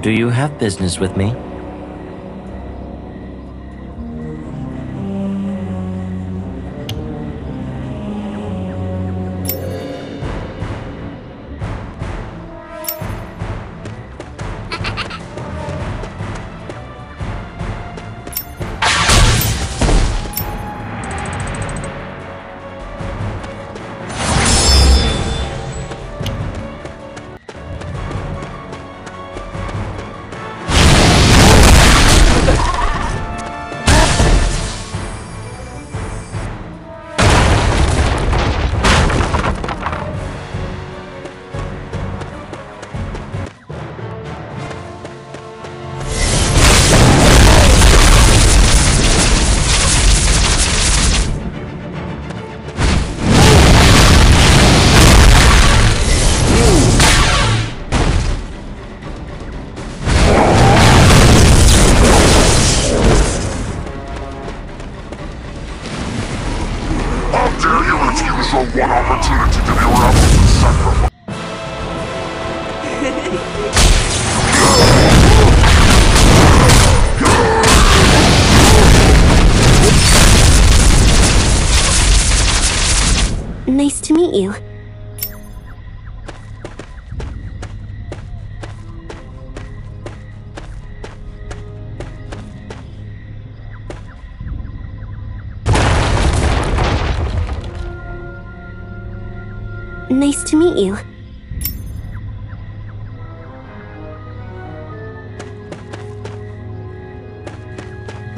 Do you have business with me? Nice to meet you. Nice to meet you.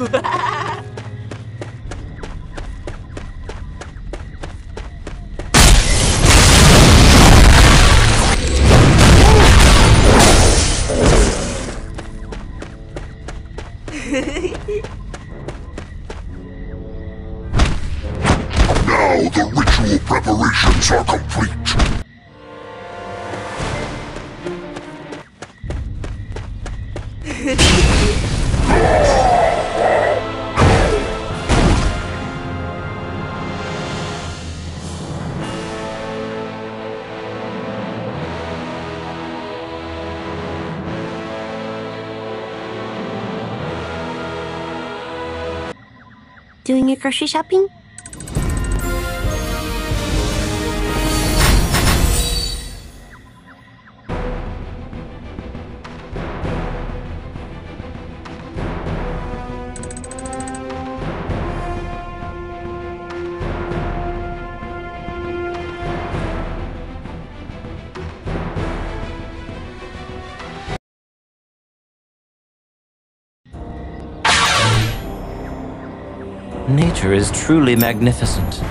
Now the ritual preparations are complete. Doing your grocery shopping? Nature is truly magnificent.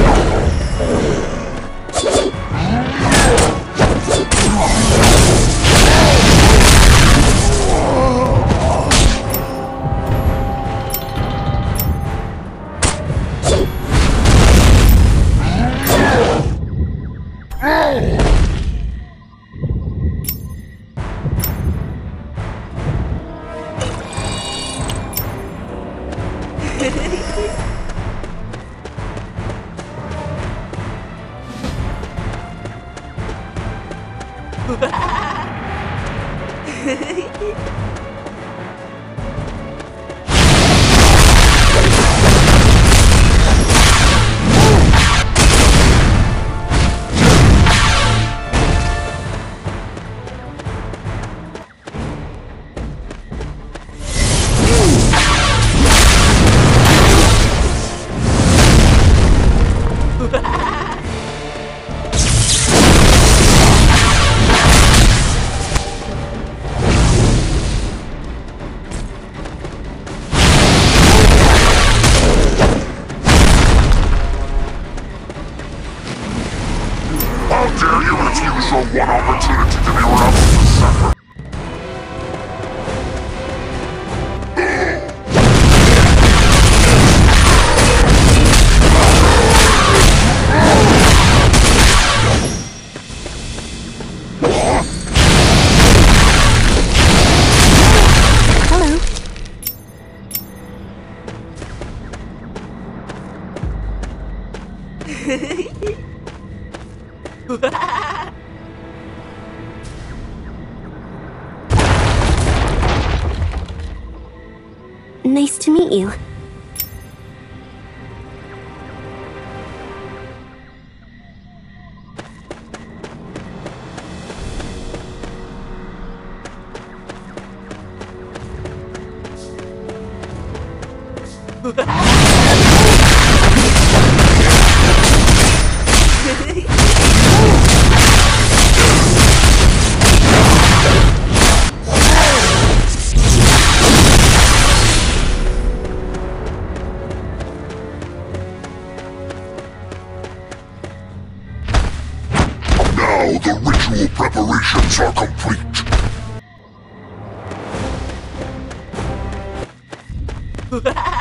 Ha ha ha! opportunity to be Nice to meet you. Now